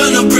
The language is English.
gonna bring